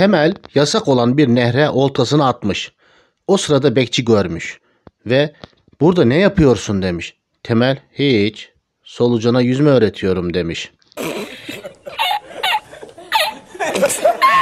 Temel yasak olan bir nehre oltasını atmış. O sırada bekçi görmüş ve burada ne yapıyorsun demiş. Temel hiç solucana yüzme öğretiyorum demiş.